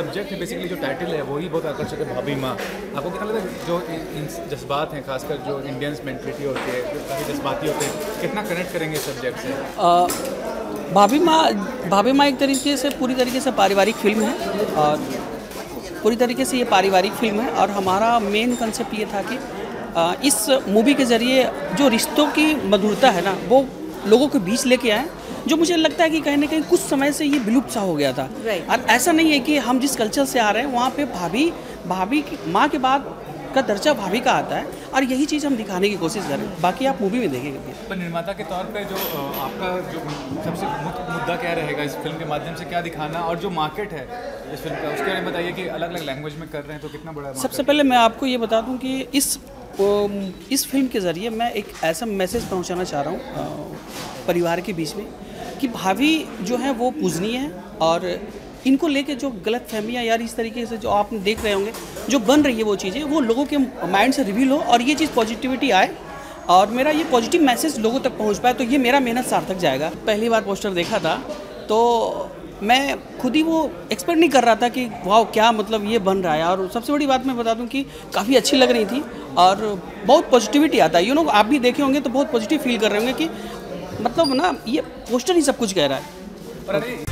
Subject है basically जो title है, वही बहुत आकर्षक है, भाभी माँ। आपको कितना लगता है, जो जज्बात हैं, खासकर जो इंडियंस मेंटलिटी होती है, जो काफ़ी जज्बाती होते हैं, कितना कनेक्ट करेंगे सब्जेक्ट से? भाभी माँ भाभी माँ एक तरीके से, पूरी तरीके से पारिवारिक फ़िल्म है, और पूरी तरीके से ये पारिवारिक फ़िल्म है, और हमारा मेन कंसेप्ट ये था कि इस मूवी के ज़रिए जो रिश्तों की मधुरता है ना, वो लोगों के बीच लेके आए जो मुझे लगता है कि कहीं ना कहीं कुछ समय से ये विलुप्त सा हो गया था। Right. और ऐसा नहीं है कि हम जिस कल्चर से आ रहे हैं वहाँ पे भाभी भाभी की माँ के बाद का दर्जा भाभी का आता है और यही चीज़ हम दिखाने की कोशिश करें बाकी आप मूवी में देखेंगे। पर निर्माता के तौर पे जो आपका जो सबसे मुख्य मुद्दा क्या रहेगा इस फ़िल्म के माध्यम से क्या दिखाना और जो मार्केट है इस फ़िल्म का उसके बारे में बताइए कि अलग अलग लैंग्वेज में कर रहे हैं तो कितना बड़ा सबसे पहले मैं आपको ये बता दूँ कि इस इस फ़िल्म के ज़रिए मैं एक ऐसा मैसेज पहुंचाना चाह रहा हूँ परिवार के बीच में, कि भाभी जो है वो पूजनीय है और इनको लेके जो गलत फहमियाँ यार इस तरीके से जो आप देख रहे होंगे, जो बन रही है वो चीज़ें, वो लोगों के माइंड से रिवील हो और ये चीज़ पॉजिटिविटी आए और मेरा ये पॉजिटिव मैसेज लोगों तक पहुँच पाए तो ये मेरा मेहनत सार्थक जाएगा। पहली बार पोस्टर देखा था तो मैं खुद ही वो एक्सपेक्ट नहीं कर रहा था कि वाह क्या मतलब ये बन रहा है? और सबसे बड़ी बात मैं बता दूँ कि काफ़ी अच्छी लग रही थी और बहुत पॉजिटिविटी आता है। यू नो आप भी देखे होंगे तो बहुत पॉजिटिव फील कर रहे होंगे कि मतलब ना, ये पोस्टर ही सब कुछ कह रहा है।